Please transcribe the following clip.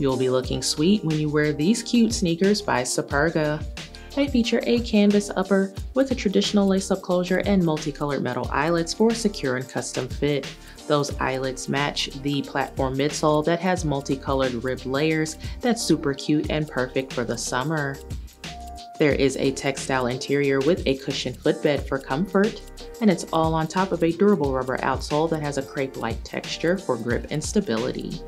You'll be looking sweet when you wear these cute sneakers by Superga. They feature a canvas upper with a traditional lace-up closure and multicolored metal eyelets for a secure and custom fit. Those eyelets match the platform midsole that has multicolored rib layers that's super cute and perfect for the summer. There is a textile interior with a cushioned footbed for comfort, and it's all on top of a durable rubber outsole that has a crepe-like texture for grip and stability.